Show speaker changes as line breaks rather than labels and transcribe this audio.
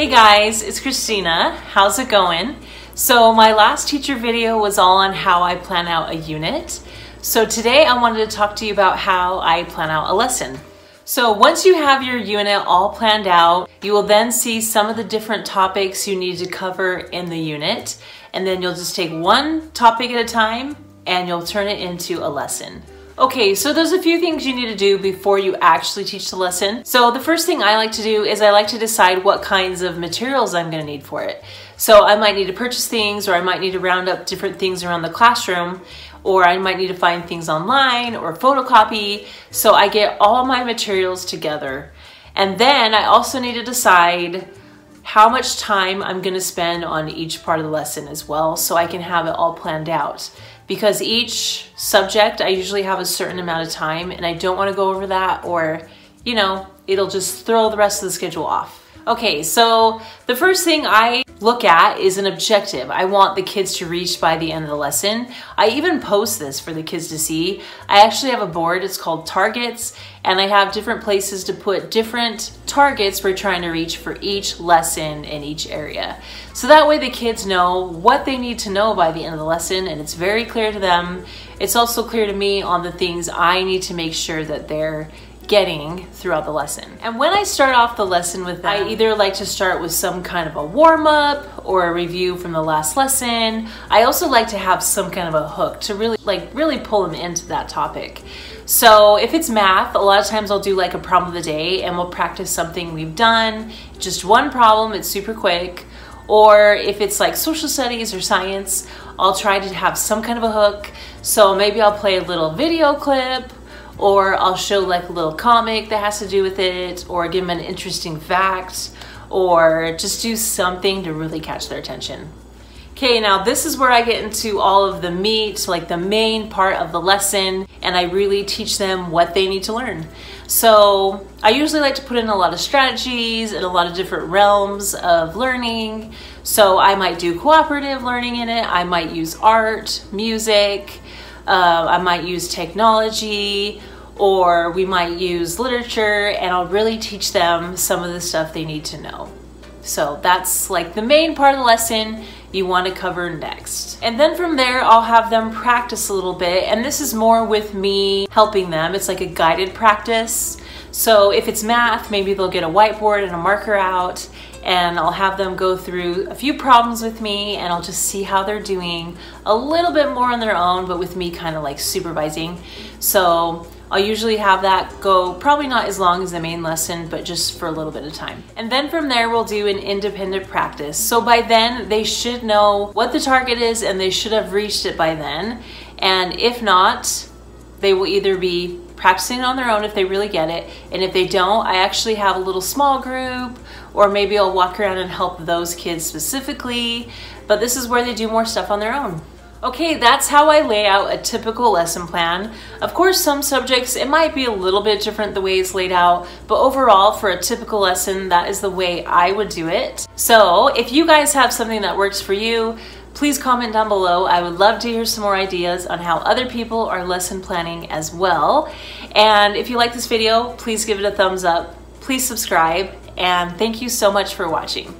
Hey guys, it's Christina. How's it going? So my last teacher video was all on how I plan out a unit. So today I wanted to talk to you about how I plan out a lesson. So once you have your unit all planned out, you will then see some of the different topics you need to cover in the unit. And then you'll just take one topic at a time and you'll turn it into a lesson. Okay, so there's a few things you need to do before you actually teach the lesson. So the first thing I like to do is I like to decide what kinds of materials I'm gonna need for it. So I might need to purchase things or I might need to round up different things around the classroom or I might need to find things online or photocopy. So I get all my materials together. And then I also need to decide how much time I'm gonna spend on each part of the lesson as well so I can have it all planned out because each subject I usually have a certain amount of time and I don't want to go over that or, you know, it'll just throw the rest of the schedule off. Okay, so the first thing I look at is an objective I want the kids to reach by the end of the lesson. I even post this for the kids to see. I actually have a board, it's called targets, and I have different places to put different targets we're trying to reach for each lesson in each area. So that way the kids know what they need to know by the end of the lesson and it's very clear to them. It's also clear to me on the things I need to make sure that they're getting throughout the lesson. And when I start off the lesson with that, I either like to start with some kind of a warm up or a review from the last lesson. I also like to have some kind of a hook to really like really pull them into that topic. So if it's math, a lot of times I'll do like a problem of the day and we'll practice something we've done. Just one problem, it's super quick. Or if it's like social studies or science, I'll try to have some kind of a hook. So maybe I'll play a little video clip or I'll show like a little comic that has to do with it, or give them an interesting fact, or just do something to really catch their attention. Okay, now this is where I get into all of the meat, like the main part of the lesson, and I really teach them what they need to learn. So I usually like to put in a lot of strategies and a lot of different realms of learning. So I might do cooperative learning in it, I might use art, music, uh, I might use technology, or we might use literature and I'll really teach them some of the stuff they need to know. So that's like the main part of the lesson you want to cover next. And then from there, I'll have them practice a little bit. And this is more with me helping them. It's like a guided practice. So if it's math, maybe they'll get a whiteboard and a marker out and I'll have them go through a few problems with me and I'll just see how they're doing a little bit more on their own, but with me kind of like supervising. So I'll usually have that go probably not as long as the main lesson, but just for a little bit of time. And then from there, we'll do an independent practice. So by then, they should know what the target is and they should have reached it by then. And if not, they will either be practicing on their own if they really get it. And if they don't, I actually have a little small group or maybe I'll walk around and help those kids specifically. But this is where they do more stuff on their own. Okay, that's how I lay out a typical lesson plan. Of course, some subjects, it might be a little bit different the way it's laid out, but overall, for a typical lesson, that is the way I would do it. So if you guys have something that works for you, please comment down below. I would love to hear some more ideas on how other people are lesson planning as well. And if you like this video, please give it a thumbs up, please subscribe, and thank you so much for watching.